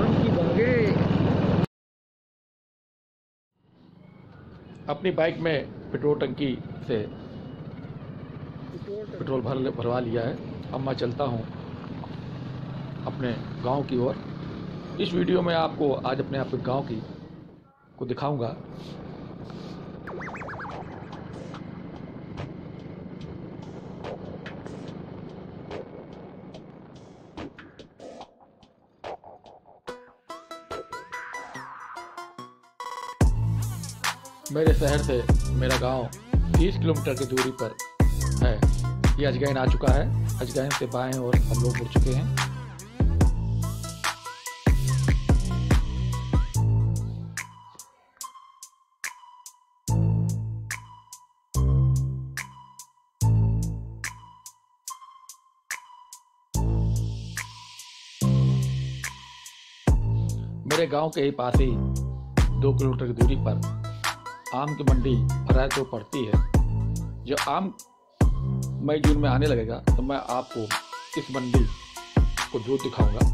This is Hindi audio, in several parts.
आम की बागे। अपनी बाइक में पेट्रोल टंकी से पेट्रोल भर भरवा लिया है। अब मैं चलता हूँ अपने गाँव की ओर। इस वीडियो में आपको आज अपने आप गाँव की को दिखाऊँगा। मेरे शहर से मेरा गाँव 30 किलोमीटर की दूरी पर है। ये अजगैन आ चुका है। अजगैन से बाएँ और हम लोग मुड़ चुके हैं। मेरे गाँव के ही पास ही दो किलोमीटर की दूरी पर आम की मंडी फराय तो पड़ती है। जो आम मई, जून में आने लगेगा तो मैं आपको इस मंडी को दूर दिखाऊँगा।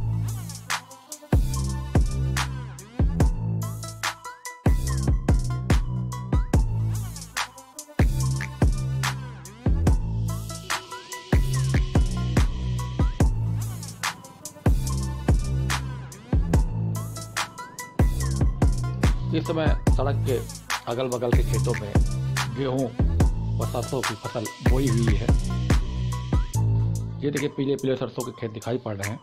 इस समय सड़क के अगल बगल के खेतों में गेहूँ और सरसों की फ़सल बोई हुई है। ये देखिए पीले पीले सरसों के खेत दिखाई पड़ रहे हैं।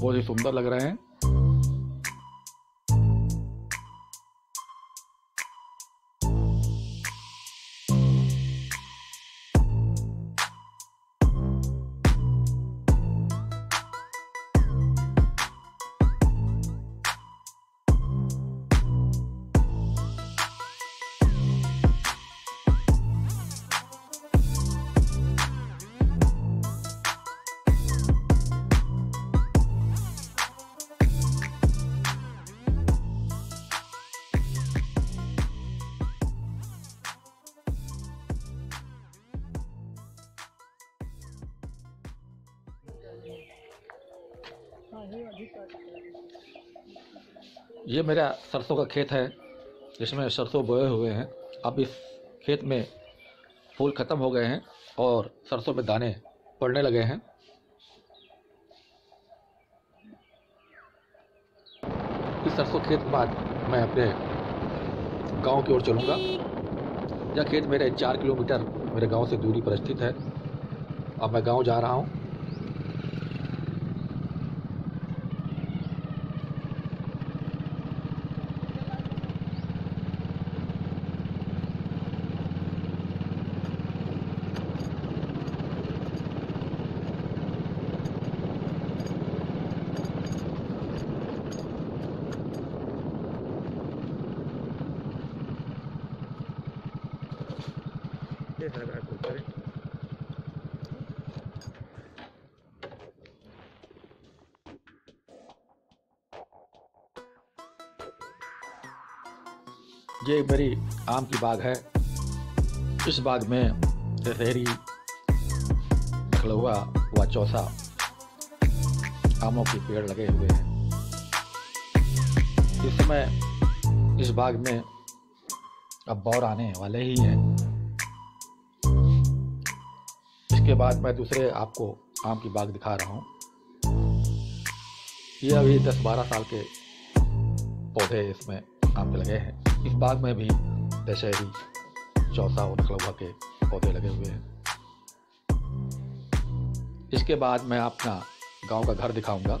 बहुत ही सुंदर लग रहे हैं। ये मेरा सरसों का खेत है, जिसमें सरसों बोए हुए हैं। अब इस खेत में फूल ख़त्म हो गए हैं और सरसों में दाने पड़ने लगे हैं। इस सरसों खेत के बाद मैं अपने गाँव की ओर चलूँगा। यह खेत मेरे चार किलोमीटर मेरे गाँव से दूरी पर स्थित है। अब मैं गाँव जा रहा हूँ। ये सारा कुछ है ये मेरी आम की बाग है। इस बाग में दशहरी खलहुआ व चौसा आमों के पेड़ लगे हुए हैं। इस समय इस बाग में अब बौर आने वाले ही हैं। इसके बाद मैं दूसरे आपको आम की बाग दिखा रहा हूँ। ये अभी 10-12 साल के पौधे इसमें आम के लगे हैं। इस बाग में भी दशहरी चौथा और नकलवा के पौधे लगे हुए हैं। इसके बाद मैं अपना गाँव का घर दिखाऊँगा।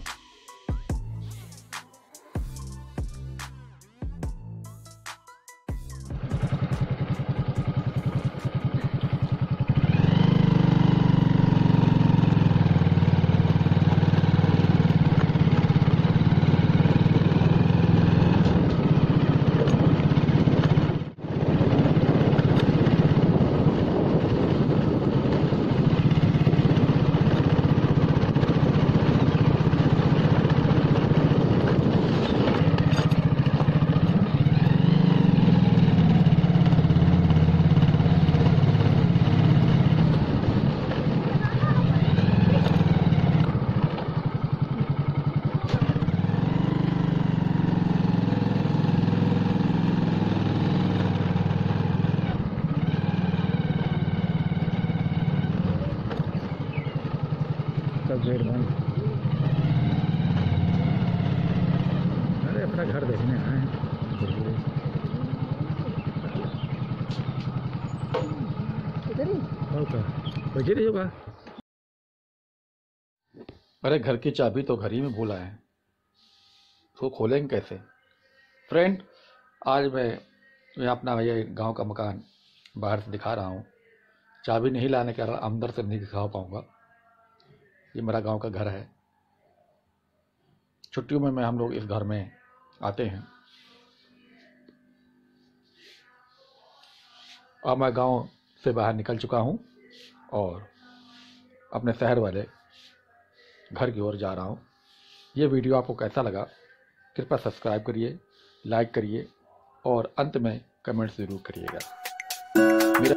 गेट बंद अरे अपना घर देखने आए हैं। ही? होगा अरे घर की चाबी तो घर ही में भूल आए हैं। तो खोलेंगे कैसे? फ्रेंड आज मैं मैं अपना भैया गाँव का मकान बाहर से दिखा रहा हूँ। चाबी नहीं लाने के कारण अंदर से नहीं दिखा पाऊँगा। ये मेरा गाँव का घर है। छुट्टियों में मैं हम लोग इस घर में आते हैं। अब मैं गाँव से बाहर निकल चुका हूँ और अपने शहर वाले घर की ओर जा रहा हूँ। ये वीडियो आपको कैसा लगा, कृपया सब्सक्राइब करिए, लाइक करिए और अंत में कमेंट्स ज़रूर करिएगा। मेरा